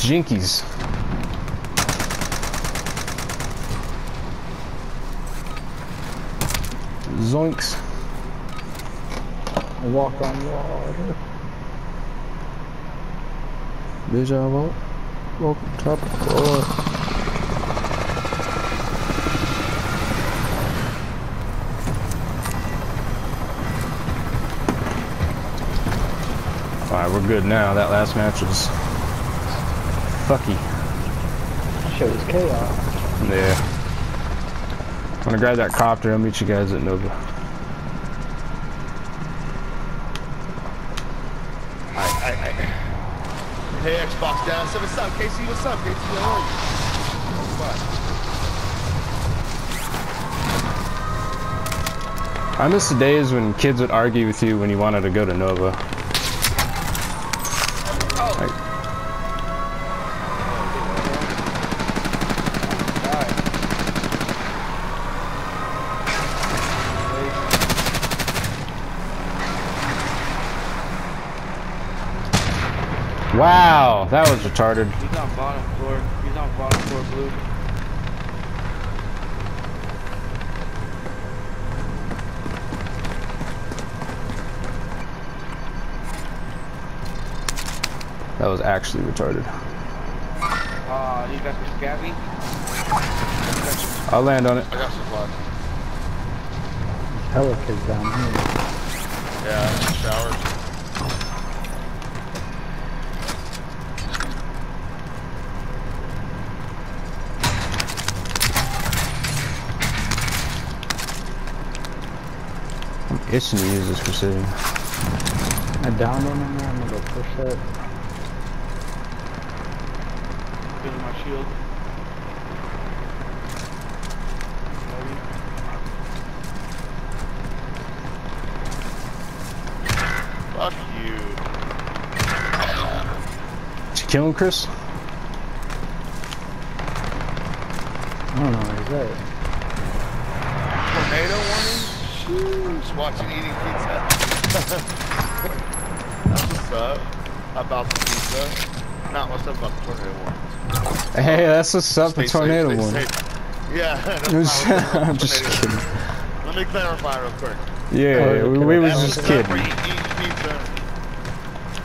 Jinkies. Zoinks. Walk on water. Deja walk. Walk top of the floor. Alright, we're good now. That last match was fucky. Shows chaos. Yeah. I'm gonna grab that copter. I'll meet you guys at Nova. Hey, Xbox down. So what's up, Casey? What's up, Casey? How are you? I miss the days when kids would argue with you when you wanted to go to Nova. Wow, that was retarded. He's on bottom floor. He's on bottom floor blue. That was actually retarded. Uh, you got the scabby? I'll land on it. I got supplies. Hella kids down here. Yeah, showers. I'm itching to use this precision. I downed one in there. I'm gonna go push that. Give him my shield. Fuck you. Did you kill him, Chris? I don't know where he's at. Tornado warning? Shoo. Just watching eating pizza. That's what's up. About the pizza. Not what's up about the tornado warning. Hey, that's what's up Stay for tornado stay one. Yeah, that's not what's up about I'm just kidding. Let me clarify real quick. Yeah, Oh, we, we was just kidding. for eating pizza.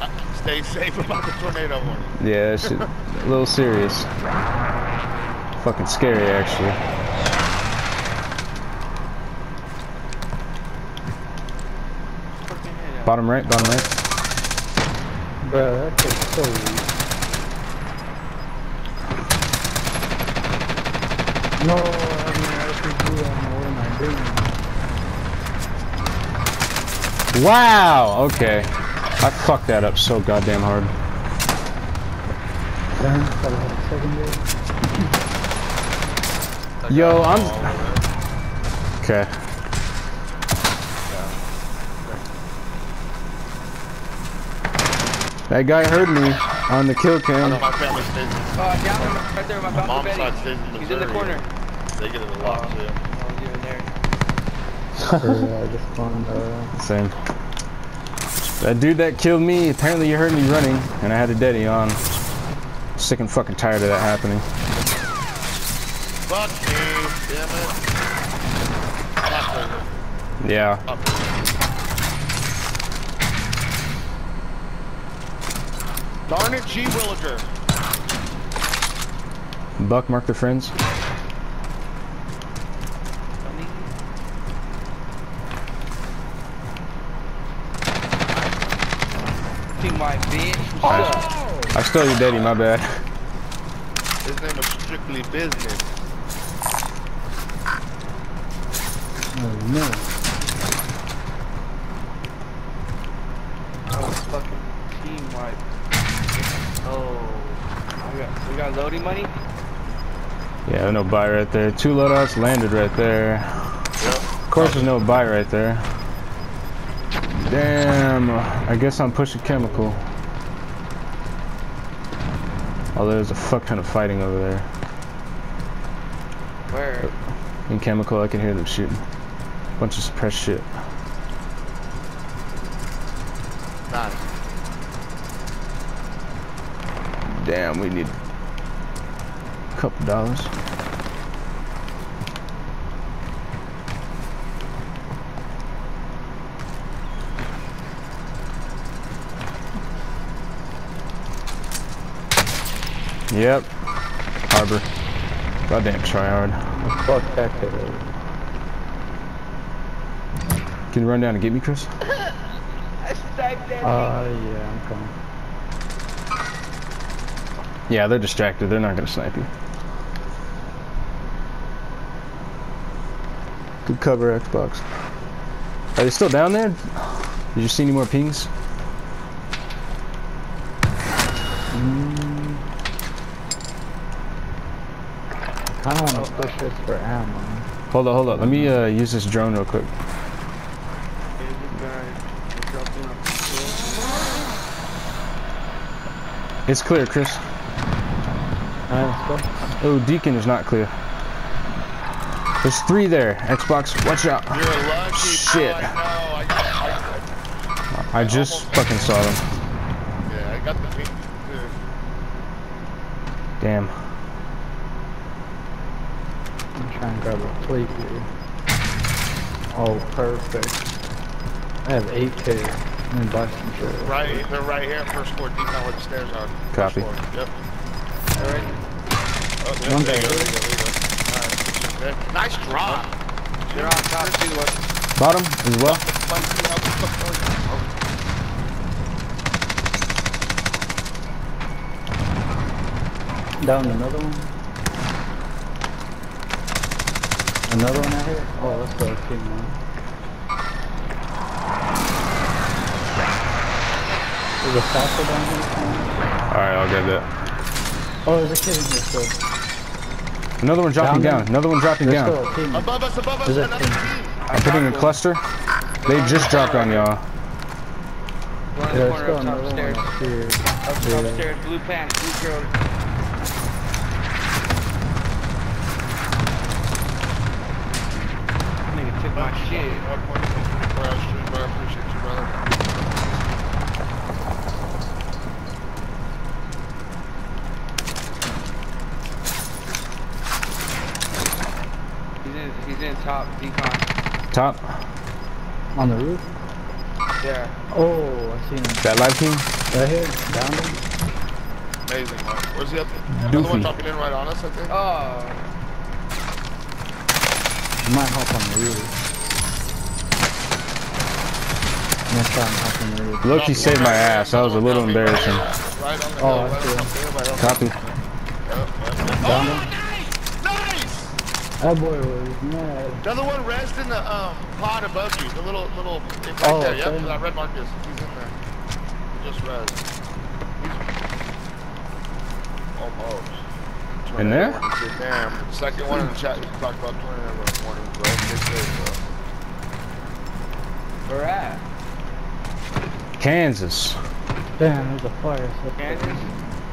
Uh, Stay safe about the tornado warning. Yeah, that shit, a little serious. Fucking scary, actually. Fucking head out. Bottom right, bottom right. Bro, that kid's so weak. No, I mean, RPG, I don't know what am I doing? Wow, okay. I fucked that up so goddamn hard. Done, thought I had a second day. Yo, I'm... Okay. That guy heard me on the kill I know cam. my family stays in, Uh, down right there, my my mom's balcony. side stays in Missouri. He's in the corner. They get it a lot too. Oh, you're in there. Or, uh, just spawned, uh, Same. That dude that killed me, apparently you heard me running, and I had a deadie on. Sick and fucking tired of that happening. Fuck you, damn it. Not the- Yeah. Up there. Darn it, G. Williger. Buck, mark the friends. Team white bitch. I, I stole your daddy, my bad. His name is Strictly Business. oh no. Oh, fucking team white. Oh. We loading money? Yeah, no buy right there. Two loadouts landed right there. Yep. Of course, there's no buy right there. Damn. I guess I'm pushing chemical. Oh, there's a fuck ton of fighting over there. Where? In chemical, I can hear them shooting. Bunch of suppressed shit. Nice. Damn, we need couple dollars. Yep. Harbor. Goddamn tryhard. Fuck that kid. Can you run down and get me, Chris? I Uh, yeah, I'm coming. Yeah, they're distracted. They're not gonna snipe you. Good cover, Xbox. Are they still down there? Did you see any more pings? I don't want to push this for ammo. Hold up, hold up. Let me uh, use this drone real quick. It's clear, Chris. Alright, let's go. Oh, Decon is not clear. There's three there. Xbox, watch out. You're lucky. Shit. Bro, I. I I, I just fucking saw them. yeah, I got the pink too. Damn. I'm trying to grab a plate here. Oh, perfect. I have 8k. Let me buy some shit. Right, they're right here, first floor, deep down where the stairs are. Copy. floor, Yep. Alright. Oh, there, One there good. Nice drop. You're on top too. What? Bottom as well. Down another one. Another one out here? Oh, that's the king one. There's a factor down here? Alright, I'll grab that. Oh, there's a kid in here still. Another one dropping Down down. Another one dropping There's down. still a team. Above us, above us, another team. team. I'm putting a cluster. They just dropped on y'all. One in the There's corner still up top another one up here. Up Yeah. upstairs, blue pants, blue girl. Nigga took my shit. One point four hours stream, bro. I appreciate you, brother. He's in, top decon. Top. On the roof? Yeah. Oh, I see him. That live team. Right here. Down him. Amazing, man. Where's the other? Another one Doofy. dropping in right on us, I think. Oh. I might hop on the roof. I'm try and hop on the roof. Loki Dropping saved my ass. That was a little embarrassing. Right on the Oh, hill, I see right him. on the hill, right on the Copy. Yep, yep, yep. Down Oh, him. nice! That boy was mad. Another one rest in the um, pod above you. The little, little, it's right Oh, there. Yep, okay. that red mark is. He's in there. He just res. He's almost. In there? Tornado warning, Damn. The second one in the chat, you talked about tornado warning, bro. Big day, bro. Where at? Kansas. Damn, there's a fire. So Kansas?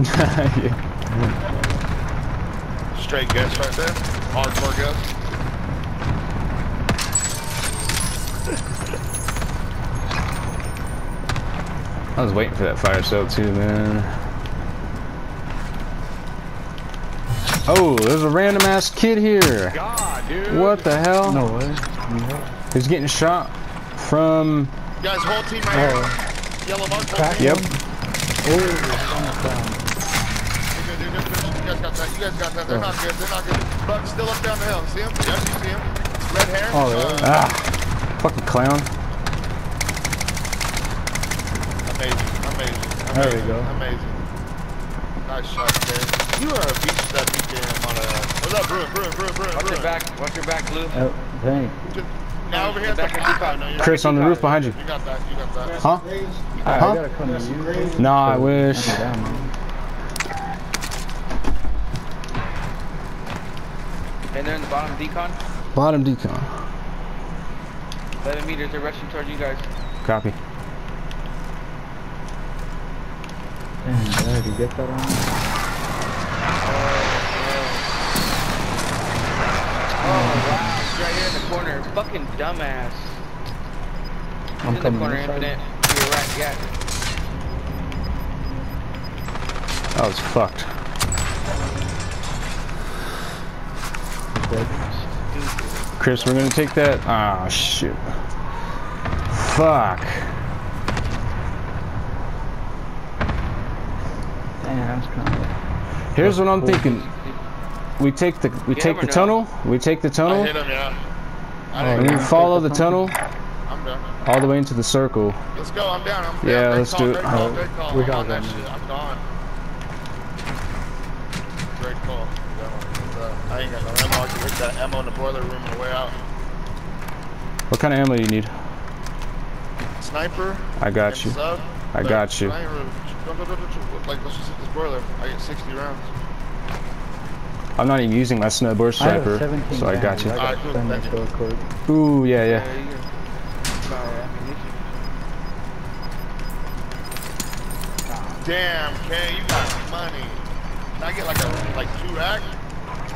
yeah. Straight guess right there. Hardcore guess. I was waiting for that fire sale too, man. Oh, there's a random ass kid here. God, dude. What the hell? No way. Yeah. He's getting shot from. You guys, whole team right here. Oh, Yellow mark. whole Yep. oh, You guys got that. You guys got that. They're not good. They're not good. But still up down the hill. See him? Yes, you see him. Red hair. Oh, really? Uh, Ah, fucking clown. amazing. Amazing. There we go. Amazing. Nice shot, Dave. You are a beast that PKM on a. What's up, Bruin? Bruin, Bruin, Bruin, Watch your back. Watch your back, blue. Oh, thank Just- Now over here at the in No, Chris on the roof behind you. You got that. You got that. Huh? you. Huh? I gotta come to you. Nah, I wish. I'm down, man. And they're in the bottom decon. Bottom decon. 11 meters. They're rushing towards you guys. Copy. Damn, did I already get that on? Oh, oh, oh wow. It's right here in the corner. Fucking dumbass. I'm in the coming corner, inside. infinite. To your right, yeah. That was fucked. Dead. Chris, we're gonna take that. Ah, shit. Fuck. Damn, that's kind of. Here's what I'm thinking. We take the we Get take the or tunnel. We take the I tunnel, hit him, yeah. I Oh, and we follow the tunnel I'm done. all the way into the circle. Let's go. I'm down. I'm down. Yeah, Great let's call, do it. Call. Oh, call. we got on that that. I'm gone. Great call. Uh, I ain't got no ammo. I can hit that ammo in the boiler room on the way out. What kind of ammo do you need? Sniper. I got and you. Sub. I got you. sniper. Don't, don't, don't, don't, Like, let's just hit this boiler. I get 60 rounds. I'm not even using my snowboard I sniper, 17 so I got you. I Alright, got cool, spend thank this you. Ooh, yeah, yeah. Yeah, you got buy ammunition. Damn, Kay, you got money. Can I get like a like two rack?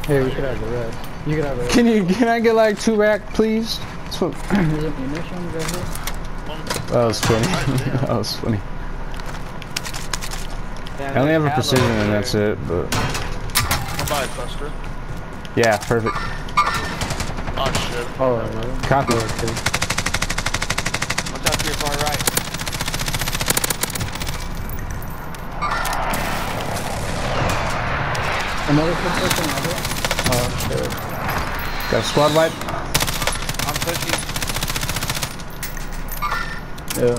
Here, we could have the rest. You could have the rest. Can you can I get like two rack, please? That's what, Is it munitions right here? that was funny. that was funny. I only have a precision and that's it, but I'll buy a cluster. yeah, perfect. Oh shit. Oh, really? Copy. Okay. Watch out to your far right. Another foot person over? Oh, shit. Got a squad wipe? I'm pushing. Yeah.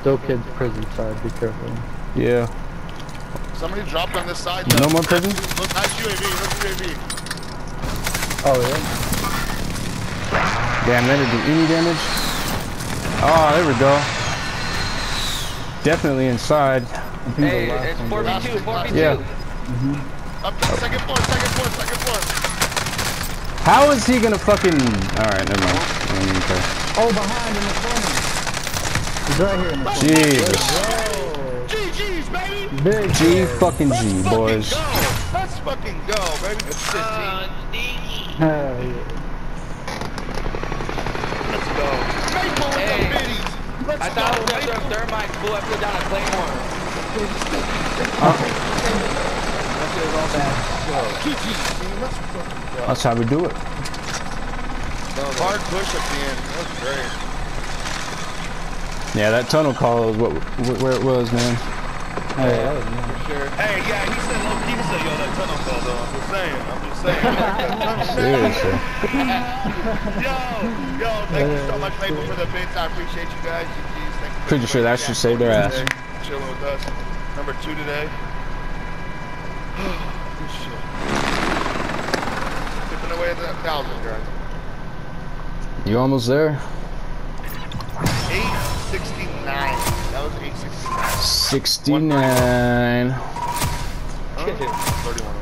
Still kids prison side, be careful. Yeah. Somebody dropped on this side. No more prison? Look, nice UAV. Look UAV. Oh, yeah? Damn, that didn't do any damage. Oh, there we go. Definitely inside. I Hey, it's 4v2, 4v2. Yeah. Mm-hmm. Up second floor, second floor, second floor. How is he gonna fucking? All right, never mind. I don't. Oh, behind in the corner. He's right here in the corner. Jesus. GG's, baby. Big G fucking G, Let's boys. fucking go. Let's fucking go, baby. Good shit, team. Uh, Hell yeah. Let's go. Maple with Hey. the biddies. Let's I go, thought I was gonna throw thermite. Fool, I put down a claymore. That That's how we do it. Hard push at the end. That was great. Yeah, that tunnel call is what wh- where it was, man. Hey, that was nice. For sure. Hey, yeah, he said low key. He said, yo, that tunnel call though. I'm just saying. I'm just saying. Seriously. yo, yo, thank you so much, Maple, for the bits. I appreciate you guys. GG's. Thank you. Pretty sure that should save their ass. Chilling with us. Number two today. Good shit. Tipping away at that thousand, guys. You almost there? 869. That was 869. Sixty-nine. Huh? 31 away.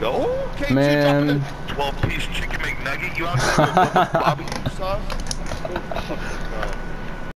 Go. Okay, Man. 12 piece chicken McNugget. You out there with barbecue sauce? Oh,